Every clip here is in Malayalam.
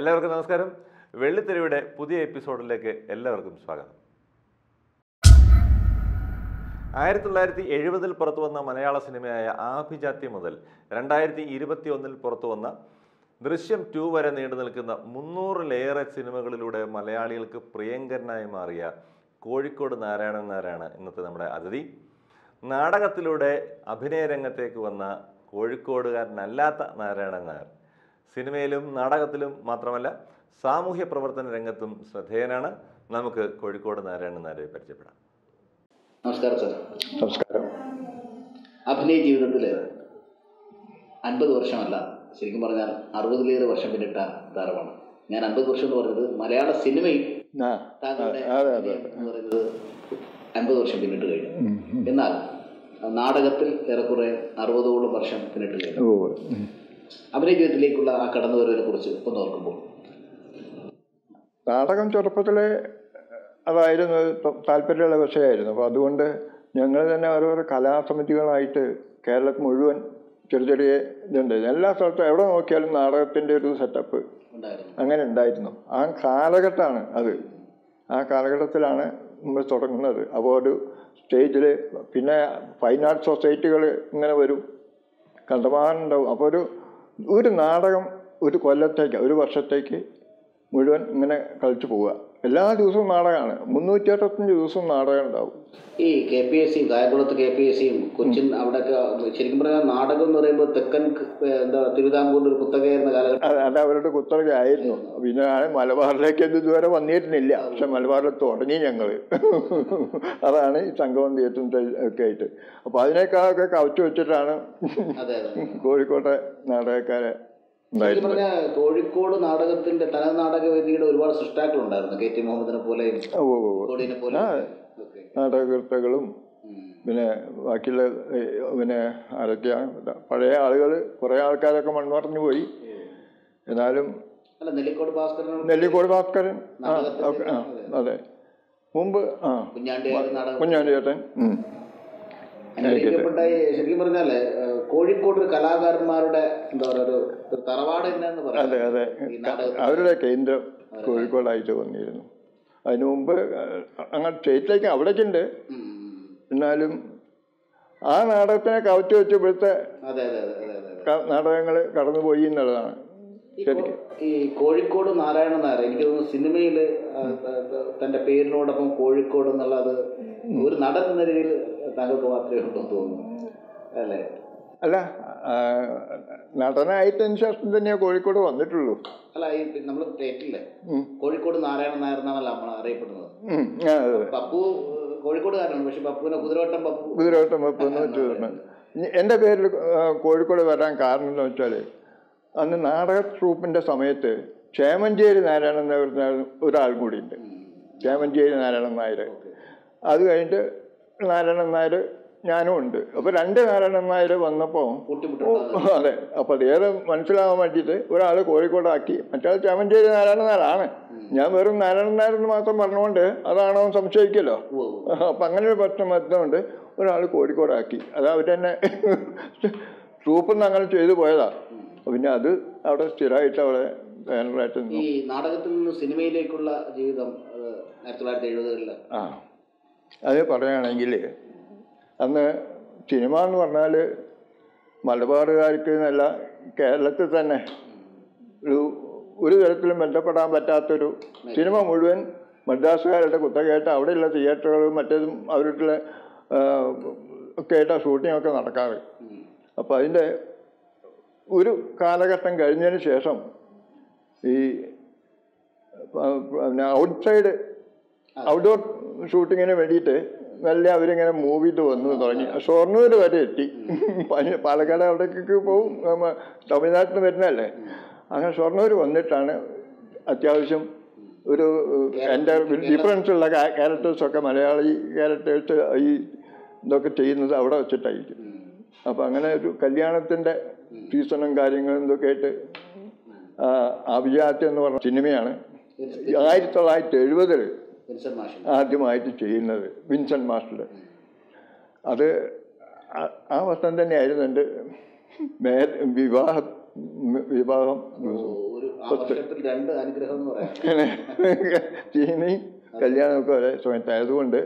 എല്ലാവർക്കും നമസ്കാരം. വെള്ളിത്തെരുവിടെ പുതിയ എപ്പിസോഡിലേക്ക് എല്ലാവർക്കും സ്വാഗതം. ആയിരത്തി തൊള്ളായിരത്തി എഴുപതിൽ പുറത്തു വന്ന മലയാള സിനിമയായ ആഭിജാത്യം മുതൽ രണ്ടായിരത്തി ഇരുപത്തി ഒന്നിൽ പുറത്തു വന്ന ദൃശ്യം ടു വരെ നീണ്ടു നിൽക്കുന്ന മുന്നൂറിലേറെ സിനിമകളിലൂടെ മലയാളികൾക്ക് പ്രിയങ്കരനായി മാറിയ കോഴിക്കോട് നാരായണൻ നാരായണ ഇന്നത്തെ നമ്മുടെ അതിഥി. നാടകത്തിലൂടെ അഭിനയ രംഗത്തേക്ക് വന്ന കോഴിക്കോടുകാരനല്ലാത്ത നാരായണൻ നായർ. സിനിമയിലും നാടകത്തിലും മാത്രമല്ല സാമൂഹ്യ പ്രവർത്തന രംഗത്തും ശ്രദ്ധേയനാണ്. നമുക്ക് കോഴിക്കോട് നാരായണൻ നായരെ പരിചയപ്പെടാം. നമസ്കാരം സാർ. നമസ്കാരം. അഭിനയ ജീവിതത്തിൽ അൻപത് വർഷമല്ല ശരിക്കും പറഞ്ഞാൽ അറുപതിലേറെ വർഷം പിന്നിട്ട താരമാണ്. ഞാൻ അൻപത് വർഷം എന്ന് പറഞ്ഞത് മലയാള സിനിമയിൽ താങ്കളുടെ എന്ന് പറയുന്നത് അൻപത് വർഷം പിന്നിട്ട് കഴിഞ്ഞു. എന്നാൽ നാടകത്തിൽ ഏറെക്കുറെ അറുപതോളം വർഷം പിന്നിട്ട് കഴിഞ്ഞു. ഓ ഉം. ജീവിതത്തിലേക്കുള്ള ആ കടന്നുവരവിനെ കുറിച്ച് ഒന്ന് ഓർക്കുമ്പോൾ നാടകം ചെറുപ്പത്തിലെ അതായിരുന്നു താല്പര്യമുള്ള വിഷയമായിരുന്നു. അപ്പോൾ അതുകൊണ്ട് ഞങ്ങൾ തന്നെ ഓരോരോ കലാസമിതികളായിട്ട് കേരളത്തിൽ മുഴുവൻ ചെറിയ ചെറിയ ഇതുണ്ട്. എല്ലാ സ്ഥലത്തും എവിടെ നോക്കിയാലും നാടകത്തിന്റെ ഒരു സെറ്റപ്പ് അങ്ങനെ ഉണ്ടായിരുന്നു. ആ കാലഘട്ടമാണ് അത്. ആ കാലഘട്ടത്തിലാണ് നമ്മൾ തുടങ്ങുന്നത്. അപ്പോൾ ഒരു സ്റ്റേജിൽ പിന്നെ ഫൈൻ ആർട്ട് സൊസൈറ്റികൾ ഇങ്ങനെ വരും. കണ്ടമാനുണ്ടാവും അപ്പോൾ ഒരു ഒരു നാടകം ഒരു കൊല്ലത്തേക്ക് ഒരു വർഷത്തേക്ക് മുഴുവൻ ഇങ്ങനെ കളിച്ചു പോവുക. എല്ലാ ദിവസവും നാടകമാണ്. മുന്നൂറ്റി അറുപത്തഞ്ച് ദിവസവും നാടകം ഉണ്ടാവും. ഈ കെ പി എസ് സി കായംകുളത്ത് കെ പി എസ് സിയും കൊച്ചിൻ അവിടെ ശരിക്കും പറഞ്ഞാൽ നാടകം എന്ന് പറയുമ്പോൾ തെക്കൻ എന്താ തിരുവിതാംകൂറിന്റെ ഒരു കുത്തകയായിരുന്ന കാലഘട്ടം. അത് അവരുടെ കുത്തക ആയിരുന്നു പിന്നെ മലബാറിലേക്ക് എന്ത് ഇതുവരെ വന്നിരുന്നില്ല. പക്ഷെ മലബാറിൽ തുടങ്ങി ഞങ്ങൾ അതാണ് ഈ സംഗമം തിയേറ്ററും ഒക്കെ ആയിട്ട്. അപ്പോൾ അതിനേക്കാളൊക്കെ കവച്ചു വെച്ചിട്ടാണ് കോഴിക്കോട്ടെ നാടകക്കാരെ പറഞ്ഞ കോഴിക്കോട് നാടകത്തിന്റെ തനത് നാടകവേദിയുടെ ഒരുപാട് സൃഷ്ടാക്കളുണ്ടായിരുന്നു. കെ ടി മുഹമ്മദിനെ പോലെയും. നാടകകൃത്തുക്കളും പിന്നെ ബാക്കിയുള്ള പിന്നെ ആരൊക്കെയാണ് പഴയ ആളുകൾ കുറേ ആൾക്കാരൊക്കെ മൺമറഞ്ഞു പോയി. എന്നാലും നെല്ലിക്കോട് ഭാസ്കരൻ നെല്ലിക്കോട് ഭാസ്കരൻ ആ അതെ. മുമ്പ് ആ കുഞ്ഞാണ്ടി നാടകം. കുഞ്ഞാണ്ടി ചേട്ടൻ ശരിക്കും പറഞ്ഞാൽ കോഴിക്കോട് ഒരു കലാകാരന്മാരുടെ എന്താ പറയുക ഒരു തറവാട് തന്നെയെന്ന് പറയാം. അതെ അതെ. അവരുടെ കേന്ദ്രം കോഴിക്കോടായിട്ട് വന്നിരുന്നു. അതിനു മുമ്പ് അങ്ങനെ സ്റ്റേറ്റിലേക്ക് അവിടേക്കുണ്ട്. എന്നാലും ആ നാടകത്തിനെ കവച്ചു വെച്ച് ഇവിടുത്തെ അതെ അതെ അതെ അതെ അതെ. നാടകങ്ങൾ കടന്നുപോയി എന്നുള്ളതാണ് ഈ കോഴിക്കോട് നാരായണൻ നായർ എനിക്ക് തോന്നുന്നു സിനിമയിൽ തന്റെ പേരിനോടൊപ്പം കോഴിക്കോട് എന്നുള്ളത് ഒരു നടൻ എന്ന രീതിയിൽ താങ്കൾക്ക് മാത്രമേ ഉള്ളൂ എന്ന് തോന്നുന്നു. അല്ലേ? അല്ല നടനായിട്ട് ശേഷം തന്നെയാ കോഴിക്കോട് വന്നിട്ടുള്ളൂ. അല്ല ഈ നമ്മൾ കേട്ടില്ലേ കോഴിക്കോട് നാരായണൻ നായർ എന്നാണല്ലോ നമ്മൾ അറിയപ്പെടുന്നത് പപ്പു കോഴിക്കോടുകാരനാണ് പക്ഷെ പപ്പുവിനെ കുതിരവട്ടം പപ്പു കുതിരവട്ടം പപ്പു എന്ന് എന്റെ പേരിൽ കോഴിക്കോട് വരാൻ കാരണം എന്ന് വെച്ചാൽ അന്ന് നാടക ട്രൂപ്പിന്റെ സമയത്ത് ചേമഞ്ചേരി നാരായണൻ എന്ന് പറഞ്ഞ ഒരാൾ കൂടിയുണ്ട്. ക്ഷേമഞ്ചേരി ചേമഞ്ചേരി നാരായണൻ നായർ അത് കഴിഞ്ഞിട്ട് നാരായണൻ നായർ ഞാനും ഉണ്ട്. അപ്പോൾ രണ്ട് നാരായണൻ വന്നപ്പോ വന്നപ്പോൾ അതെ. അപ്പോൾ അതേറെ മനസ്സിലാവാൻ വേണ്ടിയിട്ട് ഒരാൾ കോഴിക്കോടാക്കി മറ്റാൾ ചാമഞ്ചേരി നാരായണനാരാണ്. ഞാൻ വെറും എന്ന് മാത്രം പറഞ്ഞുകൊണ്ട് അതാണോ സംശയിക്കല്ലോ. അപ്പൊ അങ്ങനെ ഒരു പ്രശ്നം വരുന്നതുകൊണ്ട് ഒരാൾ കോഴിക്കോടാക്കി. അത് അവർ തന്നെ ട്രൂപ്പിൽ നിന്ന് അങ്ങനെ ചെയ്തു പോയതാ. പിന്നെ അത് അവിടെ സ്ഥിരമായിട്ട് അവിടെ ബാനറായിട്ട് ഈ നാടകത്തിൽ നിന്ന് സിനിമയിലേക്കുള്ള ജീവിതം ആയിരത്തി തൊള്ളായിരത്തി എഴുപതുകളിൽ ആ. അത് പറയുകയാണെങ്കിൽ അന്ന് സിനിമ എന്ന് പറഞ്ഞാൽ മലബാറുകാർക്ക് എന്നല്ല കേരളത്തിൽ തന്നെ ഒരു ഒരു തരത്തിലും ബന്ധപ്പെടാൻ പറ്റാത്തൊരു സിനിമ മുഴുവൻ മദ്രാസുകാരുടെ കുത്തകയായിട്ട് അവിടെയുള്ള തിയേറ്ററുകളും മറ്റേതും അവരുടെ ഷൂട്ടിംഗ് ഒക്കെ ആയിട്ടാണ് ഷൂട്ടിങ്ങൊക്കെ നടക്കാറ്. അപ്പോൾ അതിന്റെ ഒരു കാലഘട്ടം കഴിഞ്ഞതിന് ശേഷം ഈ പിന്നെ ഔട്ട്സൈഡ് ഔട്ട്ഡോർ ഷൂട്ടിങ്ങിന് വേണ്ടിയിട്ട് നല്ല അവരിങ്ങനെ മൂവ് ചെയ്ത് വന്നു തുടങ്ങി. ഷൊർണൂർ വരെ എത്തി. പാലക്കാട് അവിടേക്കൊക്കെ പോവും. തമിഴ്നാട്ടിൽ നിന്ന് വരുന്നതല്ലേ? അങ്ങനെ ഷൊർണൂർ വന്നിട്ടാണ് അത്യാവശ്യം ഒരു എന്റെ ഡിഫറൻസ് ഉള്ള ക്യാരക്ടേഴ്സൊക്കെ മലയാളി ക്യാരക്ടേഴ്സ് ഈ ഇതൊക്കെ ചെയ്യുന്നത് അവിടെ വെച്ചിട്ടായിരിക്കും. അപ്പം അങ്ങനെ ഒരു കല്യാണത്തിന്റെ സീസണും കാര്യങ്ങളും ഇതൊക്കെ ആയിട്ട് അഭിജാത്യം എന്ന് പറഞ്ഞ സിനിമയാണ്. ആയിരത്തി തൊള്ളായിരത്തി എഴുപതിൽ ആദ്യമായിട്ട് ചെയ്യുന്നത് വിൻസൺ മാസ്റ്റർ. അത് ആ- വസ്ത്രം തന്നെയായിരുന്നു എന്റെ മേ വിവാഹ വിവാഹം. ചീനി കല്യാണമൊക്കെ ഒരേ സമയത്തായതുകൊണ്ട്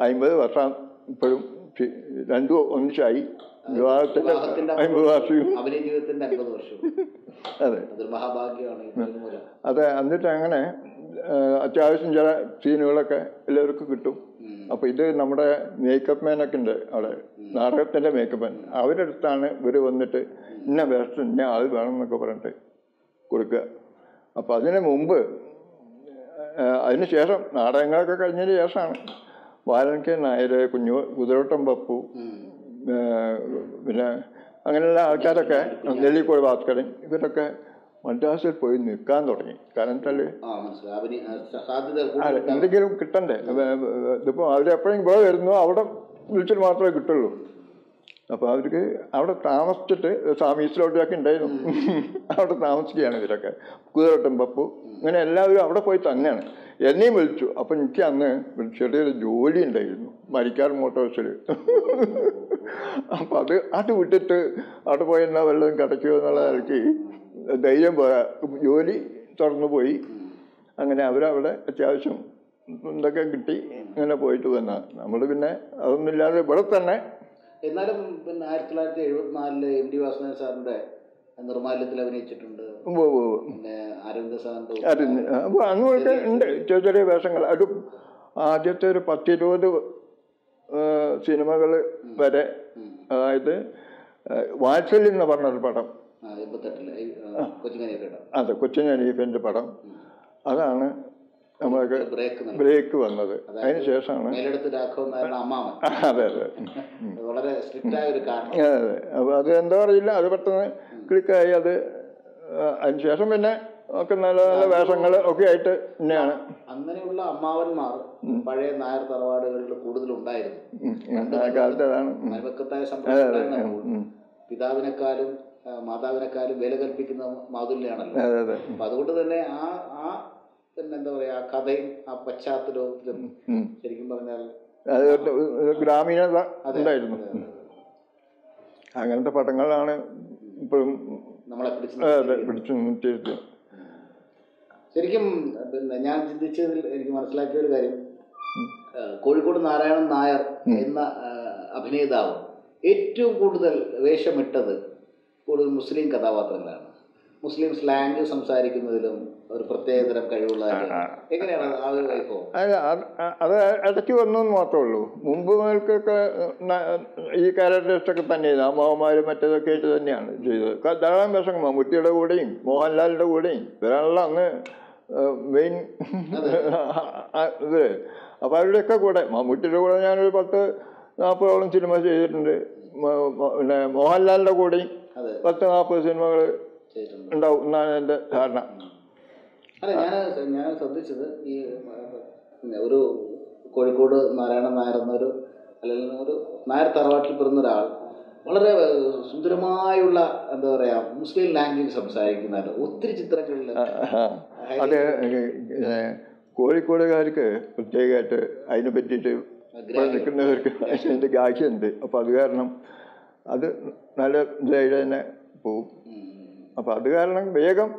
അമ്പത് വർഷം ഇപ്പോഴും രണ്ടു ഒന്നിച്ചായി വിവാഹത്തിന്റെ അമ്പത് വർഷവും. അതെ. അത് എന്നിട്ട് അങ്ങനെ അത്യാവശ്യം ചില സീനുകളൊക്കെ എല്ലാവർക്കും കിട്ടും. അപ്പൊ അപ്പോൾ ഇത് നമ്മുടെ മേക്കപ്പ് മാനൊക്കെ ഉണ്ട് അവിടെ. നാടകത്തിന്റെ മേക്കപ്പ് മാൻ അവരുടെ അടുത്താണ് ഇവർ വന്നിട്ട് ഇന്ന വേഷം ഇന്ന ആൾ വേണം എന്നൊക്കെ പറഞ്ഞിട്ട് കൊടുക്കുക. അപ്പോൾ അതിന് മുമ്പ് അതിന് ശേഷം നാടകങ്ങളൊക്കെ കഴിഞ്ഞതിന് ശേഷമാണ് വാലൻകെ നായർ കുഞ്ഞു കുതിരോട്ടം പപ്പു പിന്നെ അങ്ങനെയുള്ള ആൾക്കാരൊക്കെ നെല്ലിക്കോട് ഭാസ്കരൻ ഇവരൊക്കെ മദ്രാസിൽ പോയി നിൽക്കാൻ തുടങ്ങി. കാരണം വെച്ചാൽ എന്തെങ്കിലും കിട്ടണ്ടേ? ഇതിപ്പോൾ അവരെപ്പോഴും ഇവിടെ വരുന്നു അവിടെ വിളിച്ചിട്ട് മാത്രമേ കിട്ടുള്ളൂ. അപ്പോൾ അവർക്ക് അവിടെ താമസിച്ചിട്ട് സാമീസിലോട്ടൊക്കെ ഉണ്ടായിരുന്നു. അവിടെ താമസിക്കുകയാണ് ഇവരൊക്കെ. കുതിരട്ടം പപ്പു. അങ്ങനെ എല്ലാവരും അവിടെ പോയി തന്നെയാണ്. എന്നെയും വിളിച്ചു. അപ്പം എനിക്ക് അന്ന് ചെറിയൊരു ജോലി ഉണ്ടായിരുന്നു. മരിക്കാർ മോട്ടോഴ്സിൽ അപ്പം അത് അത് വിട്ടിട്ട് അവിടെ പോയി എന്നാ വല്ലതും കിടക്കുമോ എന്നുള്ള നിലയ്ക്ക് ധൈര്യം പോരാ ജോലി തുറന്നു പോയി അങ്ങനെ അവരവിടെ അത്യാവശ്യം എന്തൊക്കെ കിട്ടി ഇങ്ങനെ പോയിട്ട് വന്ന. നമ്മൾ പിന്നെ അതൊന്നുമില്ലാതെ ഇവിടെ തന്നെ. എന്നാലും പിന്നെ ആയിരത്തി തൊള്ളായിരത്തി എഴുപത്തിനാലിൽ എം ഡി വാസുദേവൻ സാറിന്റെ നിർമാല്യത്തിൽ അഭിനയിച്ചിട്ടുണ്ട്. പിന്നെ അരവിന്ദ് സാറിന്റെ അങ്ങോട്ട് ഉണ്ട്. ചെറിയ ചെറിയ വേഷങ്ങൾ. അത് ആദ്യത്തെ ഒരു പത്തിരുപത് സിനിമകൾ വരെ. അതായത് വാത്സല്യം എന്ന് പറഞ്ഞൊരു പടം. അതെ കൊച്ചിൻ അനീഫിന്റെ പടം അതാണ് നമ്മൾക്ക് ബ്രേക്ക് വന്നത്. അതിന് ശേഷമാണ് അതെ അതെ. വളരെ അതെ അതെ. അപ്പോൾ അത് എന്താ പറയില്ല അത് പെട്ടെന്ന് ക്ലിക്കായി അത് അതിന് ശേഷം പിന്നെ ഒക്കെ നല്ല നല്ല വേഷങ്ങൾ ഒക്കെ ആയിട്ട് തന്നെയാണ്. അങ്ങനെയുള്ള അമ്മാവന്മാർ പഴയ നായർ തറവാടുകളിൽ കൂടുതലുണ്ടായിരുന്നു കാലത്ത് അതാണ്. പിതാവിനെക്കാളും മാതാവിനെക്കാളും വില കൽപ്പിക്കുന്ന മാതുല്യാണല്ലോ. അപ്പൊ അതുകൊണ്ട് തന്നെ ആ ആ പിന്നെ എന്താ പറയാ ആ കഥയും ആ പശ്ചാത്തലത്തിലും ശരിക്കും പറഞ്ഞാൽ ഗ്രാമീണ ഉണ്ടായിരുന്നു. അങ്ങനത്തെ പടങ്ങളാണ് ഇപ്പോഴും നമ്മളെ പിടിച്ച് ശരിക്കും പിന്നെ ഞാൻ ചിന്തിച്ചതിൽ എനിക്ക് മനസ്സിലാക്കിയ ഒരു കാര്യം. കോഴിക്കോട് നാരായണൻ നായർ എന്ന അഭിനേതാവ് ഏറ്റവും കൂടുതൽ വേഷമിട്ടത് കൂടുതൽ മുസ്ലിം കഥാപാത്രങ്ങളാണ്. മുസ്ലിം സ്ലാങ് സംസാരിക്കുന്നതിലും ഒരു പ്രത്യേകതരം കഴിവുള്ള എങ്ങനെയാണ് ആ ഒരു വൈഭവം അല്ല അത് അത് ഇടയ്ക്ക് വന്നു എന്ന് മാത്രമേ ഉള്ളൂ. മുമ്പ് മുതൽക്കൊക്കെ ഈ ക്യാരക്ടേഴ്സൊക്കെ തന്നെയാണ് അമ്മാവന്മാരും മറ്റേതൊക്കെ ആയിട്ട് തന്നെയാണ് ചെയ്തത്. ധാരാളം വേഷങ്ങൾ മമ്മൂട്ടിയുടെ കൂടെയും മോഹൻലാലിന്റെ കൂടെയും. ഇവരാണല്ലോ അന്ന് മെയിൻ ഇത്. അപ്പോൾ അവരുടെയൊക്കെ കൂടെ മമ്മൂട്ടിയുടെ കൂടെ ഞാനൊരു പത്ത് നാൽപ്പതോളം സിനിമ ചെയ്തിട്ടുണ്ട്. പിന്നെ മോഹൻലാലിന്റെ കൂടെയും പത്ത് നാൽപ്പത് സിനിമകൾ ഉണ്ടാവും എന്നാണ് എന്റെ ധാരണ. അല്ല ഞാൻ ഞാൻ ശ്രദ്ധിച്ചത് ഈ ഒരു കോഴിക്കോട് നാരായണൻ നായർ എന്നൊരു അല്ലെങ്കിൽ ഒരു നായർ തറവാട്ടിൽ പിറന്ന ഒരാൾ വളരെ സുന്ദരമായുള്ള എന്താ പറയാ മുസ്ലിം ലാംഗ്വേജ് സംസാരിക്കുന്നതാണ്. ഒത്തിരി ചിത്രങ്ങളിൽ അതെ കോഴിക്കോടുകാർക്ക് പ്രത്യേകമായിട്ട് അതിനെ പറ്റിയിട്ട് നിൽക്കുന്നവർക്ക് അതിന്റെ ഗാഹ്യമുണ്ട് അപ്പോൾ അത് കാരണം അത് നല്ല ഇതായിട്ട് തന്നെ പോവും. അപ്പോൾ അത് കാരണം വേഗം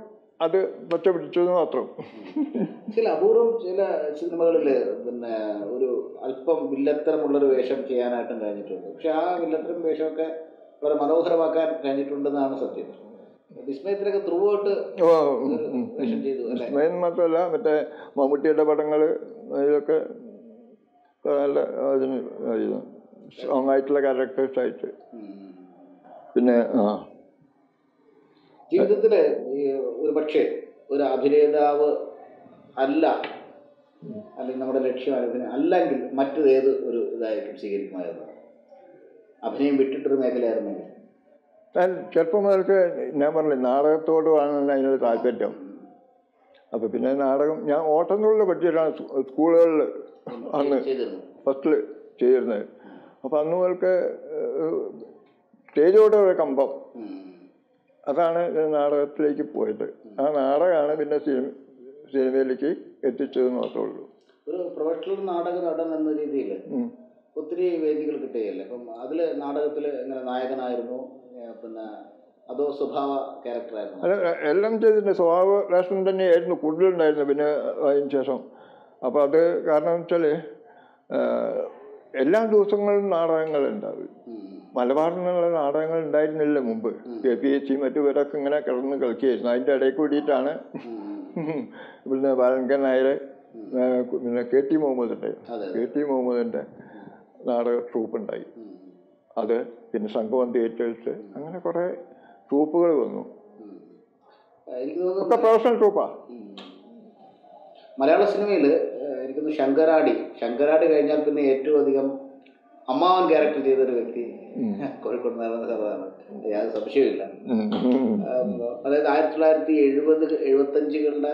അത് പച്ച പിടിച്ചു മാത്രം. ചില അപൂർവം ചില സിനിമകളിൽ പിന്നെ ഒരു അല്പം വില്ലത്തരമുള്ളൊരു വേഷം ചെയ്യാനായിട്ടും കഴിഞ്ഞിട്ടുണ്ട്. പക്ഷെ ആ വില്ലത്തരം വേഷമൊക്കെ വളരെ മനോഹരമാക്കാൻ കഴിഞ്ഞിട്ടുണ്ടെന്നാണ് സത്യം. വിസ്മയത്തിലൊക്കെ ത്രൂ ഔട്ട്. വേഷം ചെയ്തു വിസ്മയം മാത്രമല്ല മറ്റേ മമ്മൂട്ടിയുടെ പടങ്ങൾ ഇതൊക്കെ നല്ല സ്ട്രോങ് ആയിട്ടുള്ള ക്യാരക്ടേഴ്സ് ആയിട്ട്. പിന്നെ ആ. ജീവിതത്തിൽ ഒരു പക്ഷേ ഒരു അഭിനേതാവ് അല്ല അല്ലെങ്കിൽ നമ്മുടെ ലക്ഷ്യം അല്ലെങ്കിൽ മറ്റേത് ഒരു ഇതായിരിക്കും സ്വീകരിക്കുമായിരുന്നു? അഭിനയം വിട്ടിട്ടൊരു മേഖലയായിരുന്നെങ്കിൽ. ഞാൻ ചെറുപ്പം മുതൽക്ക് ഞാൻ പറഞ്ഞില്ലേ നാടകത്തോടുമാണ് അതിനൊരു താല്പര്യം. അപ്പോൾ പിന്നെ നാടകം ഞാൻ ഓട്ടംതുള്ളിൽ പഠിച്ചിട്ടാണ് സ്കൂ- സ്കൂളുകളിൽ അന്ന് ഫസ്റ്റിൽ ഫസ്റ്റിൽ ചെയ്തിരുന്നത് അപ്പോൾ അന്ന് മുതൽക്ക് ഏഹ്, ഒരു കമ്പം. അതാണ് നാടകത്തിലേക്ക് പോയത്. ആ നാടകമാണ് പിന്നെ സിനിമ സിനിമയിലേക്ക് എത്തിച്ചത് മാത്രമേ ഉള്ളൂ. ഒരു പ്രൊഫഷണൽ നാടക നടൻ എന്ന രീതിയിൽ. ഒത്തിരി വേദികൾ കിട്ടുകയല്ലേ? അപ്പം അതിൽ നാടകത്തിൽ ഇങ്ങനെ നായകനായിരുന്നു? പിന്നെ അതോ സ്വഭാവ ക്യാരക്ടറായിരുന്നു? അല്ല എല്ലാം ചെയ്തിട്ടുണ്ട്. സ്വഭാവ വേഷം തന്നെയായിരുന്നു കൂടുതലുണ്ടായിരുന്നു പിന്നെ അതിന് ശേഷം. അപ്പോൾ അത് കാരണം വെച്ചാൽ എല്ലാ ദിവസങ്ങളിലും നാടകങ്ങൾ ഉണ്ടാവും. മലബാറിനുള്ള നാടകങ്ങൾ ഉണ്ടായിരുന്നില്ല മുമ്പ്. കെ പി എസ് സി മറ്റു പേരൊക്കെ ഇങ്ങനെ കിടന്ന് കളിക്കുകയായിരുന്നു അതിന്റെ ഇടയിൽ കൂടിയിട്ടാണ് പിന്നെ ബാലങ്കൻ നായർ പിന്നെ കെ ടി മുഹമ്മദിന്റെ. കെ ടി മുഹമ്മദിന്റെ നാടക ട്രൂപ്പ് ഉണ്ടായി അത് പിന്നെ സംഗമം തിയേറ്റേഴ്സ് അങ്ങനെ കുറേ ട്രൂപ്പുകൾ വന്നു. ഒക്കെ പ്രൊഫഷണൽ ട്രൂപ്പാ മലയാള സിനിമയിൽ എനിക്ക് ശങ്കരാടി. ശങ്കരാടി കഴിഞ്ഞാൽ പിന്നെ ഏറ്റവും അധികം അമ്മാവൻ ക്യാരക്ടർ ചെയ്തൊരു വ്യക്തി കോഴിക്കോട് നടന്ന സാറാണ് യാതൊരു സംശയമില്ല അതായത് ആയിരത്തി തൊള്ളായിരത്തി എഴുപത് എഴുപത്തഞ്ചുകളുടെ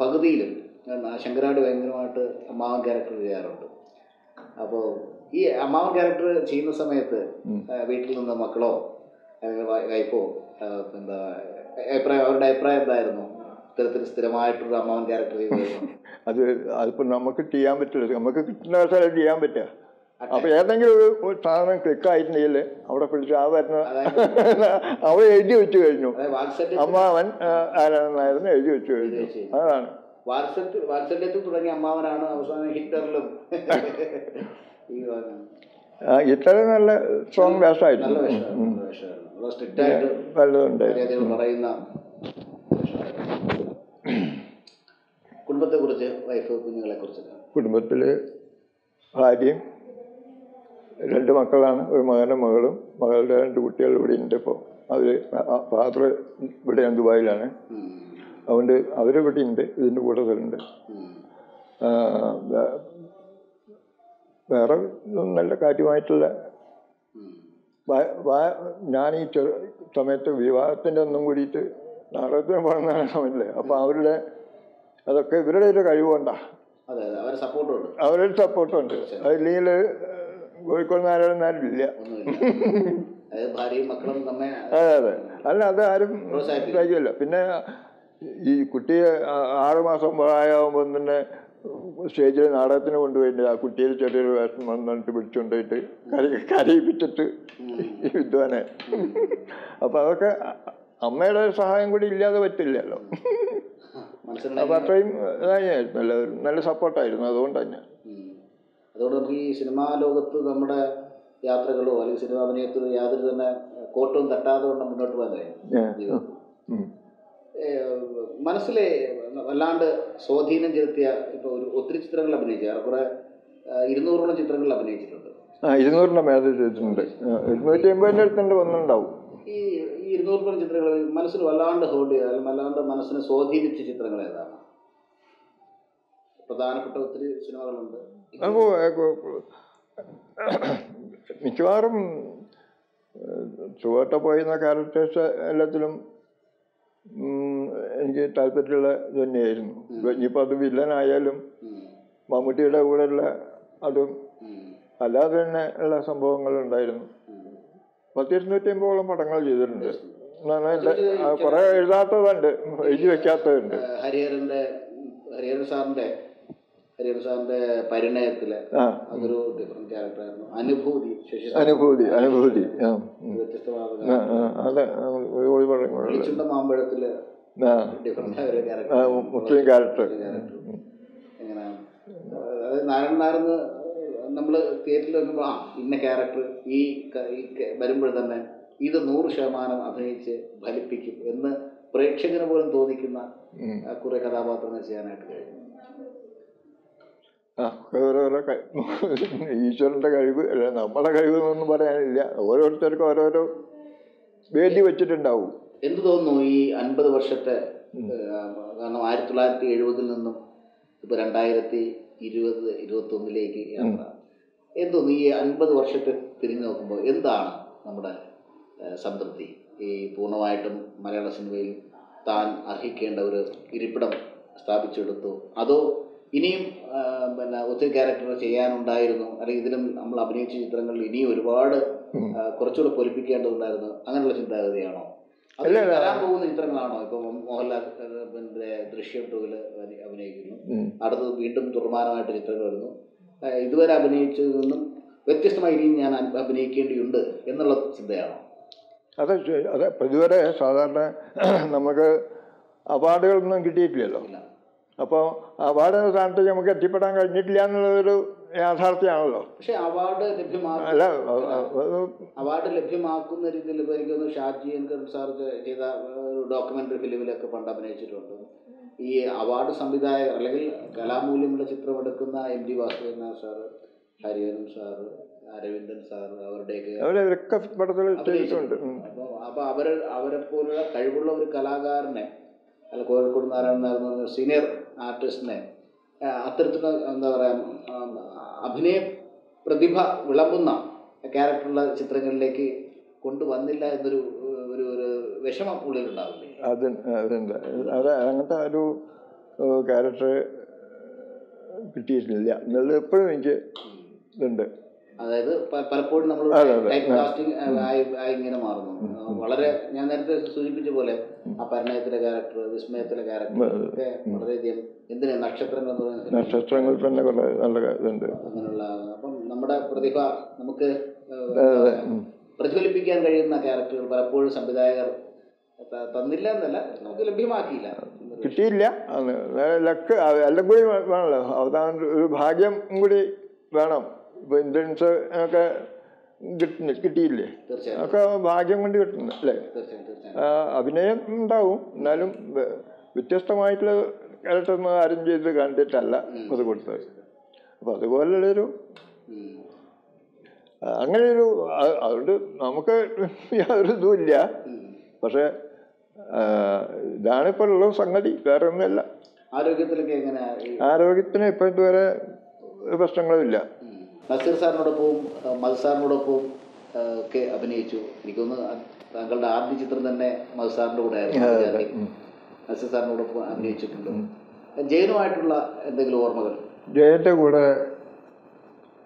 പകുതിയിലും ശങ്കരാടി ഭയങ്കരമായിട്ട് അമ്മാവൻ ക്യാരക്ടർ ചെയ്യാറുണ്ട്. അപ്പോൾ ഈ അമ്മാവൻ ക്യാരക്ടർ ചെയ്യുന്ന സമയത്ത് വീട്ടിൽ നിന്ന് മക്കളോ അല്ലെങ്കിൽ വൈഫോ എന്താ അഭിപ്രായം അവരുടെ അഭിപ്രായം എന്തായിരുന്നു? ഇത്തരത്തിൽ സ്ഥിരമായിട്ടൊരു അമ്മാവൻ ക്യാരക്ടർ ചെയ്തു അത് അതിപ്പോൾ നമുക്ക് ചെയ്യാൻ പറ്റില്ല. നമുക്ക് കിട്ടുന്ന സ്ഥലം ചെയ്യാൻ പറ്റുക. അപ്പൊ ഏതെങ്കിലും ഒരു സാധനം ക്ലിക്ക് ആയിട്ടുണ്ടെങ്കിൽ അവിടെ പിടിച്ച് ആ വരുന്ന അവ എഴുതി വെച്ചു കഴിഞ്ഞു. അമ്മാവൻ ആരാണെന്നായിരുന്നു എഴുതി വെച്ചു കഴിഞ്ഞു. അതാണ്. വാത്സല്യ വാത്സല്യത്തിൽ തുടങ്ങിയ അമ്മാവനാണ് അവസാനം ഹിറ്ററിലും നല്ല സ്ട്രോങ് വേഷമായിരുന്നു. ആയിട്ട് നല്ലതുണ്ട് പറയുന്ന വേഷമായിരുന്നു. കുടുംബത്തെക്കുറിച്ച് വൈഫ് കുഞ്ഞുങ്ങളെ കുറിച്ച് കുടുംബത്തിൽ ഭാര്യയും രണ്ട് മക്കളാണ്. ഒരു മകനും മകളും. മകളുടെ രണ്ട് കുട്ടികൾ ഇവിടെ ഉണ്ട് ഇപ്പോൾ അവർ ഫാദർ ഇവിടെ ദുബായിലാണ്. അതുകൊണ്ട് അവരിവിടെ ഉണ്ട്. ഇതിന്റെ കൂട്ടത്തിലുണ്ട് ഉം. വേറെ നല്ല കാര്യമായിട്ടുള്ള ഞാൻ ഈ ചെറു സമയത്ത് വിവാഹത്തിന്റെ ഒന്നും കൂടിയിട്ട് നാടകത്തിന് പോകുന്നതാണ് സമയത്തില്ലേ അപ്പോൾ അവരുടെ അതൊക്കെ ഇവരുടെ ഒരു കഴിവുകൊണ്ടാ. അവരൊരു സപ്പോർട്ടുണ്ട് അതില്ലെങ്കിൽ കോഴിക്കോട് നാരായണൻ ആരുമില്ല അതെ അതെ. അല്ല അത് ആരും കഴിക്കില്ല പിന്നെ ഈ കുട്ടിയെ ആറുമാസം ആറ് മാസം പ്രായമാകുമ്പോൾ തന്നെ സ്റ്റേജിൽ നാടകത്തിന് കൊണ്ടുപോയിട്ട് ആ കുട്ടിയിൽ ചെറിയൊരു വേഷം വന്നിട്ട് പിടിച്ചുകൊണ്ടുപോയിട്ട് കരി കരയിപ്പിച്ചിട്ട് ഈ വിദ്വാനെ. അപ്പം അതൊക്കെ അമ്മയുടെ സഹായം കൂടി ഇല്ലാതെ പറ്റില്ലല്ലോ. അപ്പം അത്രയും ഇതായിരുന്നു നല്ല സപ്പോർട്ടായിരുന്നു അതുകൊണ്ട് തന്നെ. അതുകൊണ്ട് നമുക്ക് ഈ സിനിമാ ലോകത്ത് നമ്മുടെ യാത്രകളോ അല്ലെങ്കിൽ സിനിമാ അഭിനയത്തിലോ യാതൊരു തന്നെ കോട്ടവും തട്ടാതെ കൊണ്ട് മുന്നോട്ട് പോകാൻ കഴിയും. മനസ്സിലെ വല്ലാണ്ട് സ്വാധീനം ചെലുത്തിയ ഇപ്പോൾ ഒരു ഒത്തിരി ചിത്രങ്ങൾ അഭിനയിച്ചു. ഏറെക്കുറെ ഇരുന്നൂറോളം ചിത്രങ്ങൾ അഭിനയിച്ചിട്ടുണ്ട്. ആ ഇരുന്നൂറിന്റെ മേലെ ചെയ്തിട്ടുണ്ട്. ഇരുന്നൂറ്റി അമ്പതിന്റെ അടുത്തുണ്ട് വന്നിട്ടുണ്ടാവും. ഈ ഈ ഇരുന്നൂറോളം ചിത്രങ്ങൾ മനസ്സിൽ വല്ലാണ്ട് ഹോൾഡ് ചെയ്ത അല്ലെങ്കിൽ വല്ലാണ്ട് മനസ്സിനെ സ്വാധീനിച്ച ചിത്രങ്ങൾ ഏതാണ് പ്രധാനപ്പെട്ട ഒത്തിരി സിനിമകളുണ്ട് മിക്കവാറും ചുവട്ട പോയിരുന്ന ക്യാരക്ടേഴ്സ് എല്ലാത്തിലും എനിക്ക് താല്പര്യമുള്ള ഇത് തന്നെയായിരുന്നു ഇനിയിപ്പോൾ അത് വില്ലനായാലും. മമ്മൂട്ടിയുടെ കൂടെയുള്ള അതും. അല്ലാതെ തന്നെ ഉള്ള ഉം. പത്ത് ഇരുന്നൂറ്റി അമ്പതോളം പടങ്ങൾ ചെയ്തിട്ടുണ്ട് കുറേ എഴുതാത്തതുണ്ട്. എഴുതി വെക്കാത്തതുണ്ട്. ഹരിഹരന്റെ ഹരിഹരൻ സാറിന്റെ ഹരിഹരൻ സാറിന്റെ പരിണയത്തിൽ അതൊരു ഡിഫറെന്റ് ക്യാരക്ടറായിരുന്നു അനുഭൂതി അനുഭൂതി അനുഭൂതി. വ്യത്യസ്തമായ മാമ്പഴത്തിൽ ഡിഫറെന്റ് ഒരു ക്യാരക്ടർ മുസ്ലിം ക്യാരക്ടർ എങ്ങനെയാണ്? അതായത് നായർന്ന് നമ്മൾ തിയേറ്ററിൽ വരുമ്പോൾ ആ ഇന്ന ക്യാരക്ടർ ഈ വരുമ്പോൾ തന്നെ ഇത് നൂറ് ശതമാനം അഭിനയിച്ച് ഫലിപ്പിക്കും എന്ന് പ്രേക്ഷകന് പോലും തോന്നിക്കുന്ന. കുറെ കഥാപാത്രങ്ങൾ ചെയ്യാനായിട്ട് കഴിഞ്ഞു ഓരോരോ കഴിവ് അല്ലെ നമ്മളെ കഴിവ് എന്നൊന്നും പറയാനില്ല. ഓരോരുത്തർക്കും ഓരോരോ വേദി വെച്ചിട്ടുണ്ടാവും. എന്ത് തോന്നുന്നു ഈ അൻപത് വർഷത്തെ കാരണം ആയിരത്തി തൊള്ളായിരത്തി എഴുപതിൽ നിന്നും ഇപ്പൊ രണ്ടായിരത്തി ഇരുപത് ഇരുപത്തി ഒന്നിലേക്ക് യാത്ര. എന്ത് ഈ അൻപത് വർഷത്തെ തിരിഞ്ഞു നോക്കുമ്പോൾ എന്താണ് നമ്മുടെ സംതൃപ്തി? ഈ പൂർണമായിട്ടും മലയാള സിനിമയിൽ താൻ അർഹിക്കേണ്ട ഒരു ഇരിപ്പിടം സ്ഥാപിച്ചെടുത്തു. അതോ ഇനിയും പിന്നെ ഒത്തിരി ക്യാരക്ടർ ചെയ്യാനുണ്ടായിരുന്നു അല്ലെങ്കിൽ ഇതിലും നമ്മൾ അഭിനയിച്ച ചിത്രങ്ങളിൽ ഇനിയും ഒരുപാട് കുറച്ചുകൂടെ പൊലിപ്പിക്കേണ്ടതുണ്ടായിരുന്നു അങ്ങനെയുള്ള ചിന്താഗതിയാണോ? അല്ല. വരാൻ പോകുന്ന ചിത്രങ്ങളാണോ? ഇപ്പൊ മോഹൻലാൽ പിന്നെ ദൃശ്യം അഭിനയിക്കുന്നു. അടുത്തത് വീണ്ടും തുടർമാനമായിട്ട് ചിത്രങ്ങൾ വരുന്നു. ഇതുവരെ അഭിനയിച്ചതിൽ നിന്നും വ്യത്യസ്തമായി ഞാൻ അഭി- അഭിനയിക്കേണ്ടിയുണ്ട് എന്നുള്ള ചിന്തയാണോ? അതെ. അതെ ഇതുവരെ സാധാരണ നമുക്ക് അവാർഡുകളൊന്നും കിട്ടിയിട്ടില്ലല്ലോ. അപ്പോൾ അവാർഡ് എന്ന സ്ഥാനത്തേക്ക് നമുക്ക് എത്തിപ്പെടാൻ കഴിഞ്ഞിട്ടില്ല എന്നുള്ളതൊരു യാഥാർത്ഥ്യമാണല്ലോ. പക്ഷേ അവാർഡ് അത് അവാർഡ് ലഭ്യമാക്കുന്ന രീതിയിൽ ഇപ്പോൾ എനിക്കൊന്ന് ഷാജി എൻകർ സാർ ചെയ്ത ഡോക്യുമെന്ററി ഡോക്യുമെന്ററി ഫിലിമിലൊക്കെ പണ്ട് അഭിനയിച്ചിട്ടുണ്ട്. ഈ അവാർഡ് സംവിധായകർ അല്ലെങ്കിൽ കലാമൂല്യമുള്ള ചിത്രമെടുക്കുന്ന M G Vasudevan sir Hariharan sir Aravindan sir അവരുടെയൊക്കെ അവരൊക്കെ ചെയ്തിട്ടുണ്ട് ഉം. അപ്പോൾ അപ്പോൾ അവർ അവരെ പോലുള്ള കഴിവുള്ള ഒരു കലാകാരനെ അല്ല കോഴിക്കോട് നാരായണൻ നായർ എന്ന് പറഞ്ഞ സീനിയർ ആർട്ടിസ്റ്റിനെ അത്തരത്തിലുള്ള എന്താ പറയുക അഭിനയ പ്രതിഭ വിളമ്പുന്ന ക്യാരക്ടറുള്ള ചിത്രങ്ങളിലേക്ക് കൊണ്ടുവന്നില്ല എന്നൊരു ഒരു ഒരു വിഷമം ഉള്ളിലുണ്ടാവില്ലേ അത് അതുണ്ട് അത് അങ്ങനത്തെ ഒരു ക്യാരക്ടർ കിട്ടിയിട്ടില്ല. എന്നുള്ളത് എപ്പോഴും എനിക്ക് ഇതുണ്ട്. അതായത് പലപ്പോഴും നമ്മൾ. ടൈപ്പ് കാസ്റ്റിംഗ് ആയി ഇങ്ങനെ മാറുന്നു. വളരെ ഞാൻ നേരത്തെ സൂചിപ്പിച്ച പോലെ ആ പരിണയത്തിലെ ക്യാരക്ടർ വിസ്മയത്തിലെ ക്യാരക്ടർ ഒക്കെ വളരെയധികം എന്തിനാ നക്ഷത്രങ്ങൾ നക്ഷത്രങ്ങൾ തന്നെ നല്ല ഇതുണ്ട്. അങ്ങനെയുള്ള അപ്പം നമ്മുടെ പ്രതിഭ നമുക്ക്. പ്രതിഫലിപ്പിക്കാൻ കഴിയുന്ന ക്യാരക്ടറുകൾ പലപ്പോഴും സംവിധായകർ തന്നില്ല എന്നല്ല നമുക്ക് ലഭ്യമാക്കിയില്ല. കിട്ടിയില്ല. ലക്ക് എല്ലാം കൂടി വേണമല്ലോ അവസാനം ഒരു ഭാഗ്യം കൂടി വേണം. ഇപ്പൊ ഇൻഷുറൻസ് ഒക്കെ കിട്ടുന്നു കിട്ടിയില്ലേ? ഒക്കെ ഭാഗ്യം കൊണ്ട് കിട്ടുന്നു അല്ലേ? അഭിനയം ഉണ്ടാവും. എന്നാലും വ്യത്യസ്തമായിട്ടുള്ള ക്യാരക്ടർ ആരും ചെയ്ത് കണ്ടിട്ടല്ല അത് കൊടുത്തത്. അപ്പോൾ അതുപോലുള്ളൊരു അങ്ങനെയൊരു അതുകൊണ്ട് നമുക്ക് യാതൊരു ഇതുമില്ല. പക്ഷേ ആ, ഇതാണിപ്പോൾ ഉള്ള സംഗതി. വേറെ ഒന്നുമല്ല ആരോഗ്യത്തിലൊക്കെ എങ്ങനെ? ആരോഗ്യത്തിന് ഇപ്പം ഇതുവരെ പ്രശ്നങ്ങളില്ല. നസീർ സാറിനോടൊപ്പവും അഹ് മധു സാറിനോടൊപ്പവും അഹ് ഒക്കെ അഭിനയിച്ചു. എനിക്കൊന്ന് താങ്കളുടെ ആദ്യ ചിത്രം തന്നെ മധു സാറിന്റെ കൂടെ ആയിരുന്നു. നസീർ സാറിനോടൊപ്പം അഭിനയിച്ചിട്ടുണ്ട്. ജയനുമായിട്ടുള്ള എന്തെങ്കിലും ഓർമ്മകൾ? ജയന്റെ കൂടെ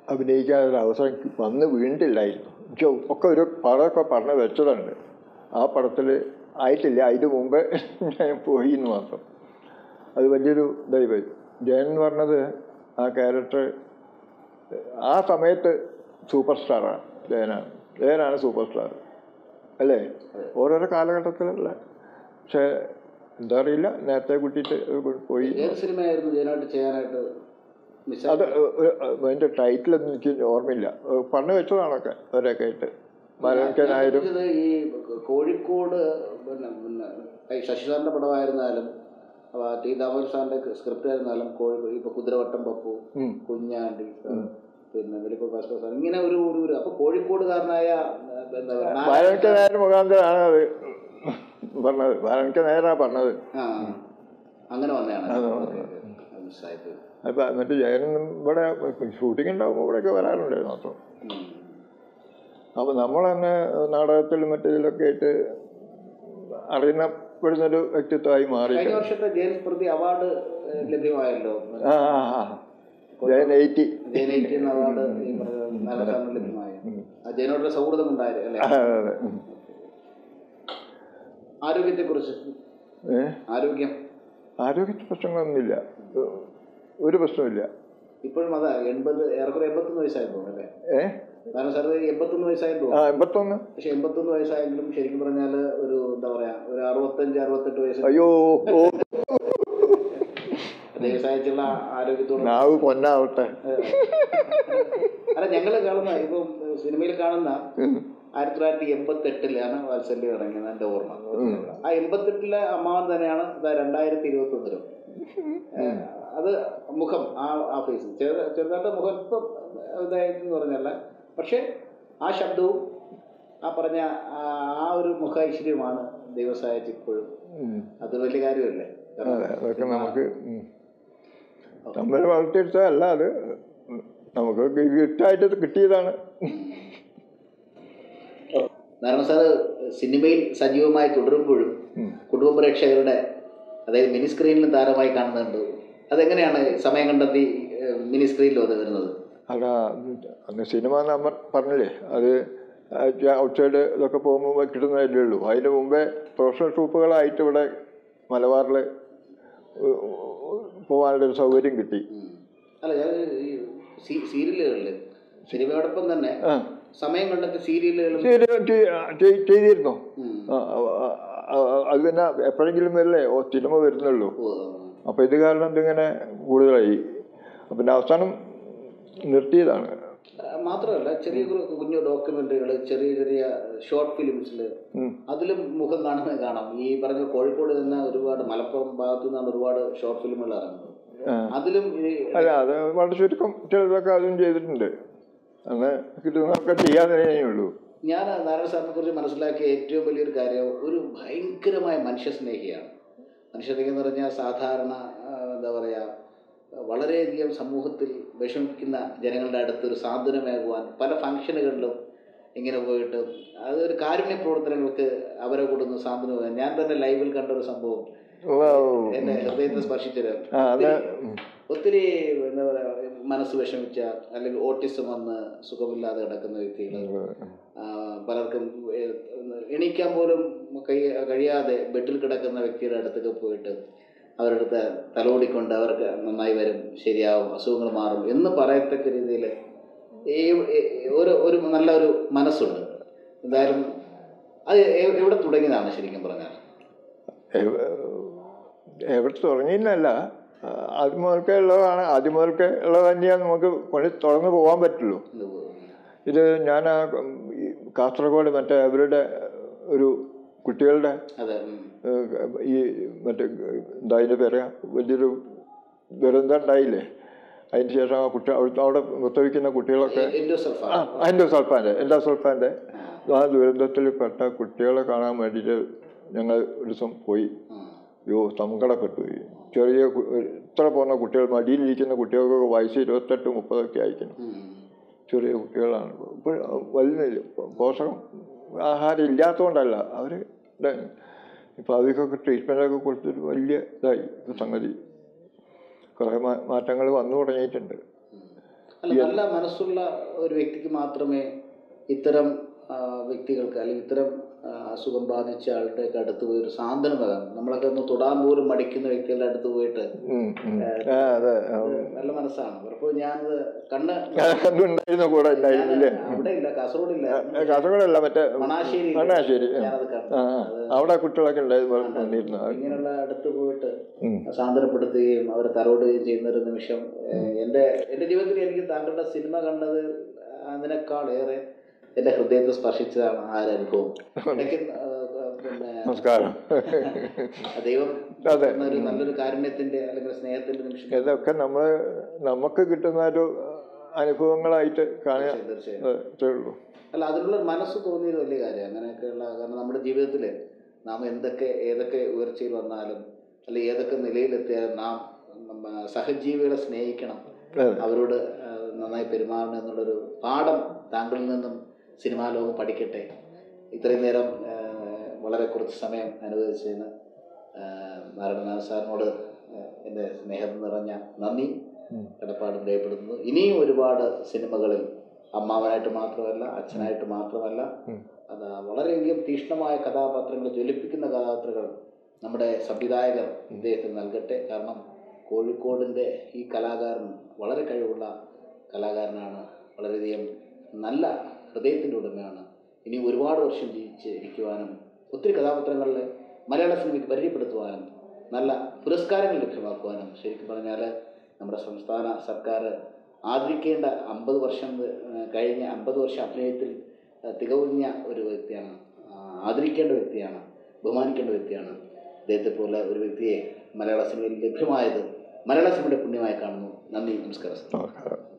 അഭിനയിക്കാനൊരു അവസരം വന്ന് വീണിട്ടില്ലായിരുന്നു. എനിക്ക് ഒക്കെ ഒരു പടമൊക്കെ പറഞ്ഞു വെച്ചതുണ്ട് ആ പടത്തിൽ ആയിട്ടില്ല. അതിന് മുമ്പ് ഞാൻ പോയി എന്ന് മാത്രം. അത് വലിയൊരു ഇതായി പോയി. ജയൻ എന്ന് പറഞ്ഞത് ആ ക്യാരക്ടർ ആ സമയത്ത് സൂപ്പർ സ്റ്റാറാണ് ജയനാണ്. ജയനാണ് സൂപ്പർ സ്റ്റാർ അല്ലേ? ഓരോരോ കാലഘട്ടത്തിലുള്ള പക്ഷേ എന്താ അറിയില്ല. നേരത്തെ കൂട്ടിയിട്ട് പോയി. അത് അതിന്റെ ടൈറ്റിലൊന്നും എനിക്ക് ഓർമ്മയില്ല. പണ്ട് പറഞ്ഞു വെച്ചതാണൊക്കെ അവരൊക്കെ ആയിട്ട്. മലക്കനായാലും ഈ കോഴിക്കോട് പിന്നെ ശശി സാറിന്റെ പടമായിരുന്നാലും ടി ദാമോദർ സാറിന്റെ സ്ക്രിപ്റ്റ് ആയിരുന്നാലും കോഴിക്കോട് ഇപ്പൊ കുതിരവട്ടം പപ്പു. കുഞ്ഞാണ്ടി പിന്നെ വെളിപ്പൂർ ഭാസ്കർ സാർ ഇങ്ങനെ ഒരു ഒരു അപ്പോൾ അപ്പൊ കോഴിക്കോടുകാരനായ മുഖാന്തരമാണ് അത് പറഞ്ഞത്. അങ്ങനെ വന്നതാണ്. അപ്പം എന്നിട്ട് ജയനും ഇവിടെ ഷൂട്ടിംഗ് ഉണ്ടാകുമ്പോൾ ഇവിടെയൊക്കെ വരാറുണ്ട് മാത്രം. അപ്പോൾ നമ്മൾ തന്നെ നാടകത്തിലും മറ്റേതിലൊക്കെ ആയിട്ട് അറിയപ്പെടുന്നൊരു വ്യക്തിത്വമായി മാറി കഴിഞ്ഞ വർഷത്തെ ജെയിംസ് പ്രതി അവാർഡ് ഏഹ്, ലഭ്യമായല്ലോ. ആ ആ ആ. ജയൻ എയ്റ്റി. ജയനൈറ്റ് എന്ന അവാർഡ് ഈ പറഞ്ഞ നാലാം ലഭ്യമായി. ആ സൗഹൃദം ഉണ്ടായത് അല്ലേ? അതെ അതെ ആരോഗ്യത്തെക്കുറിച്ച്? ഏ? ആരോഗ്യം. ആരോഗ്യത്തെ പ്രശ്നങ്ങളൊന്നുമില്ല. ഒരു പ്രശ്നമില്ല ഇപ്പോഴും അതാ എൺപത് ഏറെക്കുറെ എൺപത്തൊന്ന് വയസ്സായി തോന്നുന്നു അല്ലേ? ഏ? കാരണം സാർ എൺപത്തൊന്ന് വയസ്സായി ആ തോന്നുന്നു എൺപത്തൊന്ന്. പക്ഷെ എൺപത്തൊന്ന് വയസ്സായെങ്കിലും ശരിക്കും പറഞ്ഞാൽ ഒരു എന്താ പറയാ ഒരു അറുപത്തഞ്ച് അറുപത്തെട്ട് വയസ്സ്. അയ്യോ ഓ. ദൈവസഹായിച്ചുള്ള ആരോഗ്യത്തോട്. നാവ് പൊന്നാവട്ടെ. അല്ല ഞങ്ങൾ കാണുന്ന ഇപ്പം സിനിമയിൽ കാണുന്ന ആയിരത്തി തൊള്ളായിരത്തി എൺപത്തി എട്ടിലാണ് വാത്സല്യം ഇറങ്ങിയത് എന്റെ ഓർമ്മ. ആ എൺപത്തെട്ടിലെ അമ്മാവൻ തന്നെയാണ് രണ്ടായിരത്തി ഇരുപത്തി ഒന്നിലും അത് മുഖം ആ ആ ഫേസ് ചെറു ചെറുതായിട്ട് മുഖം ഇപ്പം ഇതായിട്ടെന്ന് പറഞ്ഞല്ല. പക്ഷേ ആ ശബ്ദവും ആ പറഞ്ഞ ആ- ഒരു മുഖ ഐശ്വര്യമാണ് ഇപ്പോഴും. അത് വലിയ കാര്യമല്ലേ? അതൊക്കെ നമുക്ക്. നമ്മൾ വളർത്തിയെടുത്തതല്ല അത് നമുക്ക് ഗിഫ്റ്റായിട്ട് കിട്ടിയതാണ്. നാരായണ സാറ് സിനിമയിൽ സജീവമായി തുടരുമ്പോഴും. കുടുംബ പ്രേക്ഷകരുടെ അതായത് മിനി സ്ക്രീനിലും താരമായി കാണുന്നുണ്ട്. അതെങ്ങനെയാണ് സമയം കണ്ടെത്തി മിനി സ്ക്രീനിലും അത് വരുന്നത്? അല്ല അന്ന് സിനിമ നമ്മൾ പറഞ്ഞില്ലേ അത് ഔട്ട്സൈഡ് ഇതൊക്കെ പോകുമ്പോൾ കിട്ടുന്നതല്ലേ ഉള്ളൂ. അതിന് മുമ്പേ പ്രൊഫഷണൽ ട്രൂപ്പുകളായിട്ട് ഇവിടെ മലബാറിൽ പോകാനുള്ളൊരു സൗകര്യം കിട്ടി. അല്ല ഞാൻ ഈ സീരിയലുകളിൽ സിനിമയോടൊപ്പം തന്നെ സമയം കണ്ടെത്തി ചെയ്തിരുന്നു? അത് പിന്നെ എപ്പോഴെങ്കിലും വരില്ലേ? ഓ സിനിമ വരുന്നുള്ളൂ. അപ്പൊ അപ്പോൾ ഇത് കാരണം ഇതിങ്ങനെ കൂടുതലായി. പിന്നെ അവസാനം നിർത്തിയതാണ്. മാത്രമല്ല ചെറിയ കുഞ്ഞു ഡോക്യുമെന്ററികൾ ചെറിയ ചെറിയ ഷോർട്ട് ഫിലിംസിൽ അതിലും മുഖം കാണുന്നത് കാണാം. ഈ പറഞ്ഞ കോഴിക്കോട് നിന്ന് ഒരുപാട് മലപ്പുറം ഭാഗത്തു നിന്നാണ് ഒരുപാട് ഷോർട്ട് ഫിലിമുകൾ ഇറങ്ങുന്നത്. അതിലും അല്ല അത് വളരെ ചുരുക്കം ചിലതൊക്കെ അതും ചെയ്തിട്ടുണ്ട്. അന്ന് കിട്ടുന്നതൊക്കെ ചെയ്യാൻ തന്നെയുള്ളൂ ഞാൻ നാരായണ സാറിനെ കുറിച്ച് മനസ്സിലാക്കിയ ഏറ്റവും വലിയൊരു കാര്യം ഒരു ഭയങ്കരമായ മനുഷ്യസ്നേഹിയാണ് മനുഷ്യസ്നേഹി എന്ന് പറഞ്ഞാൽ സാധാരണ എന്താ പറയുക വളരെയധികം സമൂഹത്തിൽ വിഷമിക്കുന്ന ജനങ്ങളുടെ അടുത്ത് ഒരു സാന്ത്വനമേകുവാൻ പല ഫങ്ഷനുകളിലും ഇങ്ങനെ പോയിട്ട് അതൊരു കാരുണ്യ പ്രവർത്തനങ്ങൾക്ക് അവരെ കൊടുക്കുന്ന സാന്ത്വനം ഞാൻ തന്നെ ലൈവിൽ കണ്ട ഒരു സംഭവം എന്നെ ഹൃദയത്തെ സ്പർശിച്ചത്. ഒത്തിരി എന്താ പറയുക മനസ്സ് വിഷമിച്ച അല്ലെങ്കിൽ ഓട്ടിസം വന്ന് സുഖമില്ലാതെ കിടക്കുന്ന വ്യക്തികൾ. പലർക്കും എണീക്കാൻ പോലും കഴി- കഴിയാതെ ബെഡിൽ കിടക്കുന്ന വ്യക്തിയുടെ അടുത്തൊക്കെ പോയിട്ട് അവരുടെ അടുത്ത് തലോടിക്കൊണ്ട് അവർക്ക് നന്നായി വരും ശരിയാവും അസുഖങ്ങൾ മാറും എന്ന് പറയത്തക്ക രീതിയിൽ ഈ ഒരു ഒരു നല്ലൊരു മനസ്സുണ്ട്. എന്തായാലും അത് എവിടെ തുടങ്ങിയതാണ് ശരിക്കും പറഞ്ഞാൽ? എവ- എവിടെ തുടങ്ങിയെന്നല്ല ആദ്യം മുതൽക്കേ ഉള്ളതാണ്. ആദ്യം മുതൽക്കേ ഉള്ളത് തന്നെയാണ് നമുക്ക് കൊണ്ട് തുടർന്ന് പോകാൻ പറ്റുള്ളൂ. ഇത് ഞാൻ കാസർഗോഡ് മറ്റേ അവരുടെ ഒരു കുട്ടികളുടെ ഈ മറ്റേ എന്താ അതിന്റെ പേര്? വലിയൊരു ദുരന്തം ഉണ്ടായില്ലേ അതിന് ശേഷം ആ കുട്ടി അവിടുത്തെ അവിടെ പ്രസവിക്കുന്ന കുട്ടികളൊക്കെ എന്റെ സൽഫാന്റെ എന്റെ സൽപ്പാന്റെ ആ. ദുരന്തത്തിൽ പെട്ട കുട്ടികളെ കാണാൻ വേണ്ടിയിട്ട് ഞങ്ങൾ ഒരു ദിവസം പോയി. യോ സങ്കടപ്പെട്ടു പോയി. ചെറിയ ഇത്ര പോകുന്ന കുട്ടികൾ മടിയിലിരിക്കുന്ന കുട്ടികൾക്കൊക്കെ വയസ്സ് ഇരുപത്തെട്ട് മുപ്പതൊക്കെ ആയിരിക്കണം. ചെറിയ കുട്ടികളാണ്. ഇപ്പോൾ വലിയ പോഷകം ആഹാരം ഇല്ലാത്തതുകൊണ്ടല്ല അവർ ഇപ്പോൾ അവർക്കൊക്കെ ട്രീറ്റ്മെന്റൊക്കെ കൊടുത്തിട്ട് വലിയ ഇതായി. സംഗതി കുറേ മാറ്റങ്ങൾ വന്നു തുടങ്ങിയിട്ടുണ്ട്. നല്ല മനസ്സുള്ള ഒരു വ്യക്തിക്ക് മാത്രമേ ഇത്തരം വ്യക്തികൾക്ക് അല്ലെങ്കിൽ ഇത്തരം അസുഖം ബാധിച്ച ആളുടെയൊക്കെ അടുത്ത് പോയി ഒരു സാന്ത്വനം സാന്ത്വനമാകാം നമ്മളൊക്കെ ഒന്ന് തൊടാൻ പോലും മടിക്കുന്ന വ്യക്തികളുടെ അടുത്ത് പോയിട്ട് നല്ല മനസ്സാണ്. അപ്പോൾ ഞാനത് കണ്ണ് കൂടെ ഉണ്ടായിരുന്നില്ലേ അവിടെ ഇല്ല? കാസർഗോഡില്ല. കാസർഗോഡല്ല മറ്റേ മണാശ്ശേരി. മണാശ്ശേരി. അവിടെ കുട്ടികളൊക്കെ ഉണ്ടായിരുന്നു ഇങ്ങനെയുള്ള അടുത്ത് പോയിട്ട്. സാന്ത്വനപ്പെടുത്തുകയും അവരെ തലോടുകയും ചെയ്യുന്ന ഒരു നിമിഷം എന്റെ എന്റെ എന്റെ ജീവിതത്തിൽ എനിക്ക് താങ്കളുടെ സിനിമ കണ്ടത് അതിനേക്കാളേറെ എന്റെ ഹൃദയത്തെ സ്പർശിച്ചതാണ് ആ ഒരു അനുഭവം. നമസ്കാരം. ദൈവം അതെ. നല്ലൊരു കാരുണ്യത്തിന്റെ അല്ലെങ്കിൽ സ്നേഹത്തിന്റെ നിമിഷം. ഇതൊക്കെ നമ്മൾ നമുക്ക് കിട്ടുന്ന ഒരു അനുഭവങ്ങളായിട്ട് തീർച്ചയായും, അല്ല അതിനുള്ള മനസ്സ് തോന്നിയത് വലിയ കാര്യം അങ്ങനെയൊക്കെയുള്ള കാരണം നമ്മുടെ ജീവിതത്തിൽ നാം എന്തൊക്കെ ഏതൊക്കെ ഉയർച്ചയിൽ വന്നാലും അല്ലെ ഏതൊക്കെ നിലയിലെത്തിയാലും നാം സഹജീവികളെ സ്നേഹിക്കണം. അവരോട് നന്നായി പെരുമാറണം എന്നുള്ളൊരു പാഠം താങ്കളിൽ നിന്നും സിനിമാ ലോകം പഠിക്കട്ടെ. ഇത്രയും നേരം വളരെ കുറച്ച് സമയം അനുവദിച്ചതിന് നാരായണനാഥ് സാറിനോട് എന്റെ സ്നേഹം നിറഞ്ഞ നന്ദി. കടപ്പാടും രേഖപ്പെടുത്തുന്നു ഇനിയും ഒരുപാട് സിനിമകളിൽ അമ്മാവനായിട്ട് മാത്രമല്ല അച്ഛനായിട്ട് മാത്രമല്ല. അത് വളരെയധികം തീക്ഷ്ണമായ കഥാപാത്രങ്ങൾ ജ്വലിപ്പിക്കുന്ന കഥാപാത്രങ്ങൾ നമ്മുടെ സംവിധായകർ ഇദ്ദേഹത്തിന് നൽകട്ടെ. കാരണം കോഴിക്കോടിന്റെ ഈ കലാകാരൻ വളരെ കഴിവുള്ള കലാകാരനാണ്. വളരെയധികം നല്ല ഹൃദയത്തിന്റെ ഉടമയാണ്. ഇനി ഒരുപാട് വർഷം ജീവിച്ച് ഇരിക്കുവാനും ഒത്തിരി കഥാപാത്രങ്ങളിലെ മലയാള സിനിമയ്ക്ക് പരിചയപ്പെടുത്തുവാനും നല്ല പുരസ്കാരങ്ങൾ ലഭ്യമാക്കുവാനും ശരിക്കും പറഞ്ഞാൽ നമ്മുടെ സംസ്ഥാന സർക്കാർ ആദരിക്കേണ്ട അമ്പത് വർഷം കഴിഞ്ഞ അമ്പത് വർഷം അഭിനയത്തിൽ തികവുഞ്ഞ ഒരു വ്യക്തിയാണ്. ആദരിക്കേണ്ട വ്യക്തിയാണ് ബഹുമാനിക്കേണ്ട വ്യക്തിയാണ്. അദ്ദേഹത്തെ പോലെ ഒരു വ്യക്തിയെ മലയാള സിനിമയിൽ ലഭ്യമായത് മലയാള സിനിമയുടെ പുണ്യമായി കാണുന്നു. നന്ദി നമസ്കാരം.